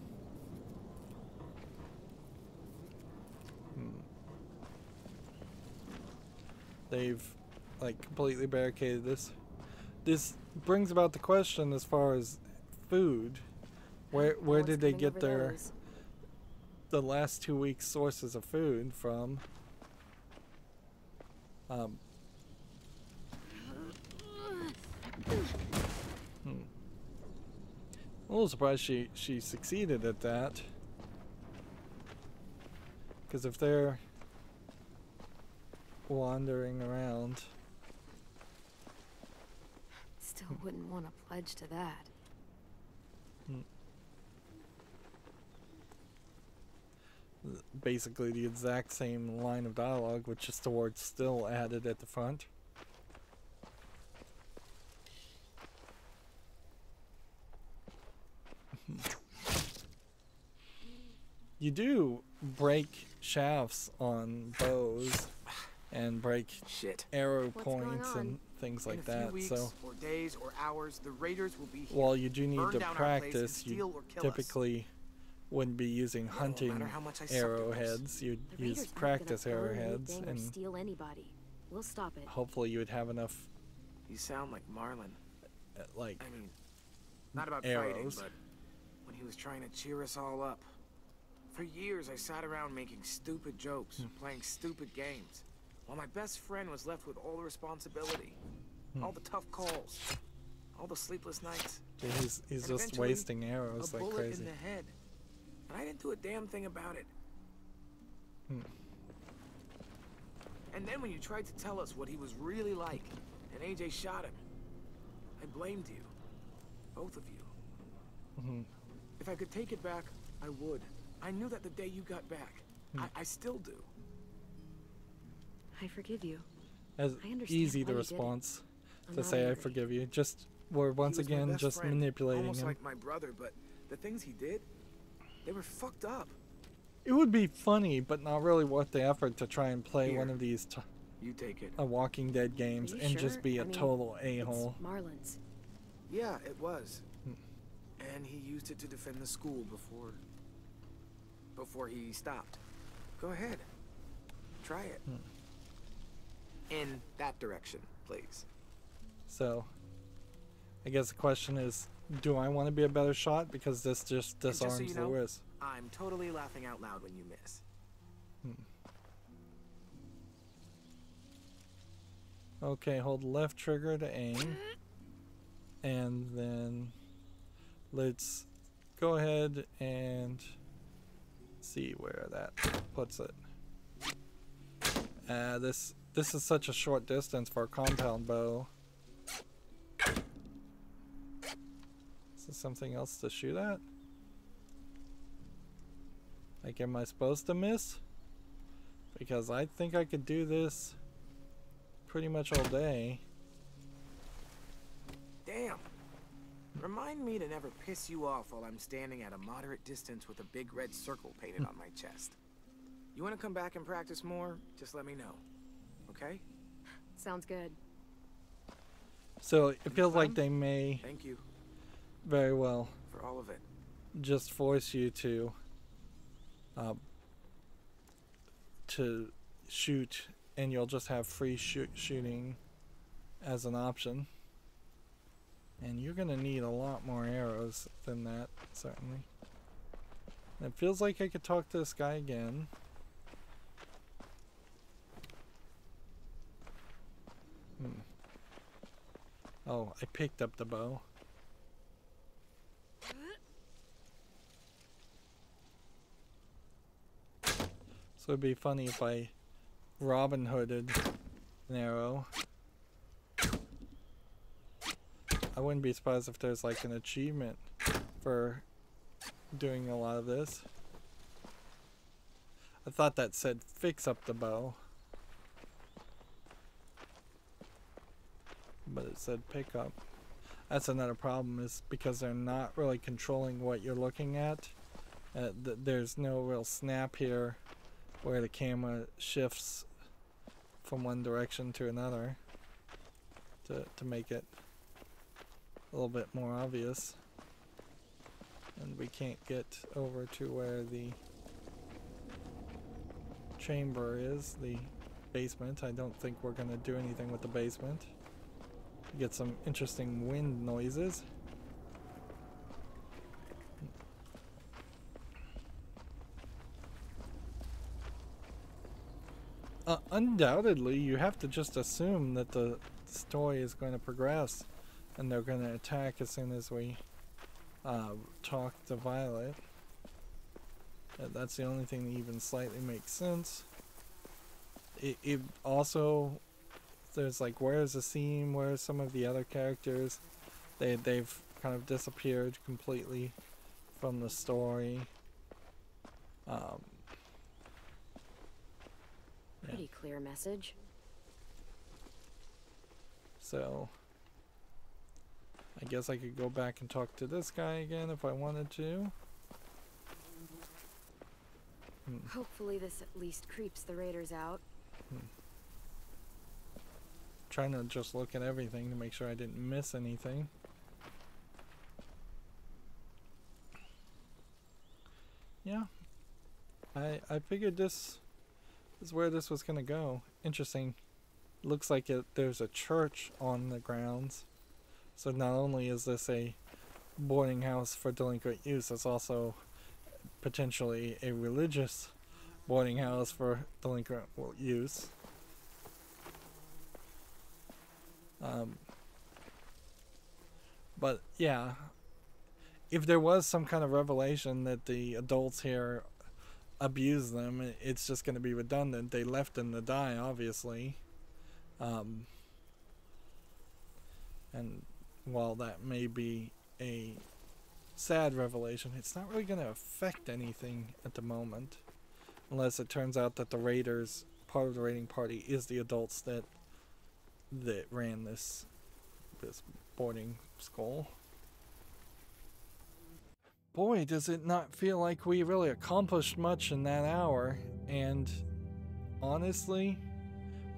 They've like completely barricaded this. This brings about the question as far as food. Where where did they get their those. the last two weeks sources of food from? Um. Hmm. A little surprised she she succeeded at that. Because if they're wandering around. Still wouldn't want to pledge to that. Hmm. Basically the exact same line of dialogue with just the word still added at the front. [LAUGHS] you do break shafts on bows and break Shit. arrow What's points and things like that. weeks, So or days, or hours, the raiders will be here. while you do need burn to down our place and practice, you steal or kill us. typically wouldn't be using No hunting matter how much I suck at this. arrowheads. You'd use practice arrowheads, and steal anybody. We'll stop it. hopefully you would have enough, You sound like Marlon. uh, like, I mean, not about Arrows. fighting, but when he was trying to cheer us all up. For years, I sat around making stupid jokes, Hmm. playing stupid games, while my best friend was left with all the responsibility, Hmm. all the tough calls, all the sleepless nights, he's he's And just wasting a arrows like bullet crazy. in the head, and I didn't do a damn thing about it. Hmm. And then when you tried to tell us what he was really like, and AJ shot him, I blamed you, both of you. Mhm. If I could take it back, I would. I knew that the day you got back. Hmm. I, I still do. I forgive you. As I understand easy the why you did it. response to not say I forgive you. Just we're once He was my again just friend, manipulating almost him. like my brother, but the things he did, they were fucked up. It would be funny, but not really worth the effort to try and play one of these t- You take it. A Walking Dead games you and just be a I mean, total a It's hole. Marlon's. Yeah, it was. Hmm. And he used it to defend the school before before he stopped. Go ahead. Try it. Hmm. In that direction, please. So, I guess the question is, do I want to be a better shot because this just And just so disarms you the know, risk? I'm totally laughing out loud when you miss. Okay, hold left trigger to aim. And then let's go ahead and see where that puts it. Uh, this this is such a short distance for a compound bow. Is there something else to shoot at? Like, am I supposed to miss? Because I think I could do this pretty much all day. Damn. Remind me to never piss you off while I'm standing at a moderate distance with a big red circle painted on my chest. You want to come back and practice more? Just let me know. Okay? Sounds good. So it feels like they may Thank you very well for all of it. just force you to uh, to shoot, and you'll just have free shoot shooting as an option. And you're gonna need a lot more arrows than that, certainly. And it feels like I could talk to this guy again. Oh, I picked up the bow. So it'd be funny if I Robin Hooded an arrow. I wouldn't be surprised if there's like an achievement for doing a lot of this. I thought that said fix up the bow. But it said pickup. That's another problem is because they're not really controlling what you're looking at. Uh, th- there's no real snap here where the camera shifts from one direction to another to, to make it a little bit more obvious. And we can't get over to where the chamber is, the basement. I don't think we're going to do anything with the basement. Get some interesting wind noises. Uh, undoubtedly, you have to just assume that the story is going to progress and they're going to attack as soon as we uh, talk to Violet. Uh, that's the only thing that even slightly makes sense. it, it also there's like where's the scene where's some of the other characters they they've kind of disappeared completely from the story um yeah. Pretty clear message. so I guess I could go back and talk to this guy again if I wanted to Hmm. Hopefully this at least creeps the raiders out. Trying to just look at everything to make sure I didn't miss anything. Yeah. I I figured this is where this was gonna go. Interesting. Looks like it there's a church on the grounds. So not only is this a boarding house for delinquent use, it's also potentially a religious boarding house for delinquent use. Um, but yeah, if there was some kind of revelation that the adults here abuse them, it's just going to be redundant. They left them to die, obviously. Um, and while that may be a sad revelation, it's not really going to affect anything at the moment. Unless it turns out that the raiders, part of the raiding party, is the adults that that ran this this boarding school. Boy, does it not feel like we really accomplished much in that hour. And honestly,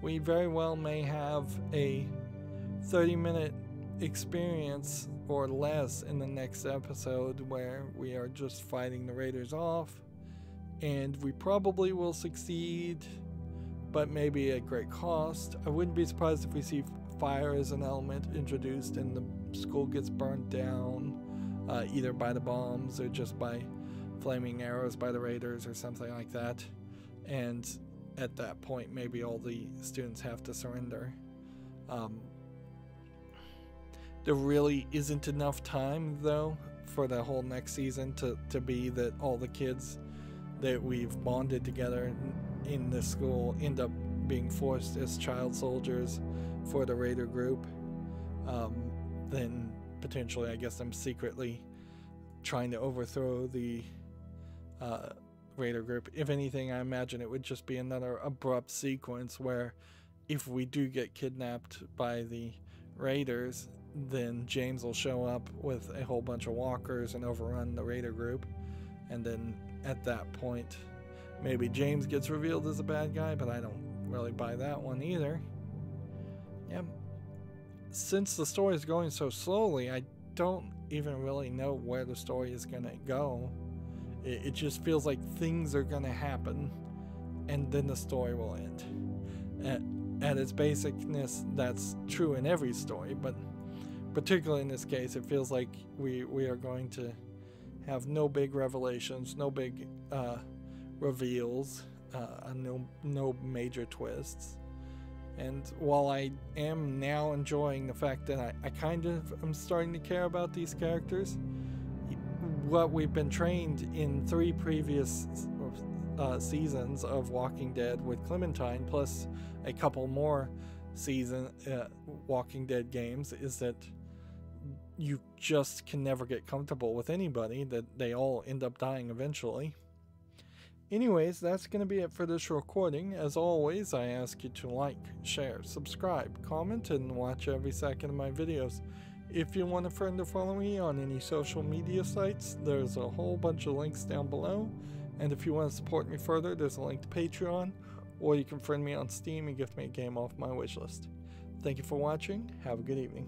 we very well may have a 30 minute experience or less in the next episode where we are just fighting the raiders off. And we probably will succeed but maybe at great cost. I wouldn't be surprised if we see fire as an element introduced and the school gets burned down, uh, either by the bombs or just by flaming arrows by the raiders or something like that. And at that point, maybe all the students have to surrender. Um, there really isn't enough time, though, for the whole next season to, to be that all the kids that we've bonded together in the school end up being forced as child soldiers for the Raider group, um, then potentially, I guess, I'm secretly trying to overthrow the uh, Raider group. If anything, I imagine it would just be another abrupt sequence where if we do get kidnapped by the Raiders, then James will show up with a whole bunch of walkers and overrun the Raider group. And then at that point, Maybe James gets revealed as a bad guy, but I don't really buy that one either. Yeah. Since the story is going so slowly, I don't even really know where the story is going to go. It, it, just feels like things are going to happen and then the story will end. At, at its basicness, that's true in every story, but particularly in this case, it feels like we, we are going to have no big revelations, no big uh, reveals, uh, no no major twists. And while I am now enjoying the fact that I, I kind of am starting to care about these characters, what we've been trained in three previous uh, seasons of Walking Dead with Clementine, plus a couple more season uh, Walking Dead games, is that you just can never get comfortable with anybody, that they all end up dying eventually. Anyways, that's going to be it for this recording. As always, I ask you to like, share, subscribe, comment, and watch every second of my videos. If you want a friend to follow me on any social media sites, there's a whole bunch of links down below. And if you want to support me further, there's a link to Patreon, or you can friend me on Steam and gift me a game off my wishlist. Thank you for watching. Have a good evening.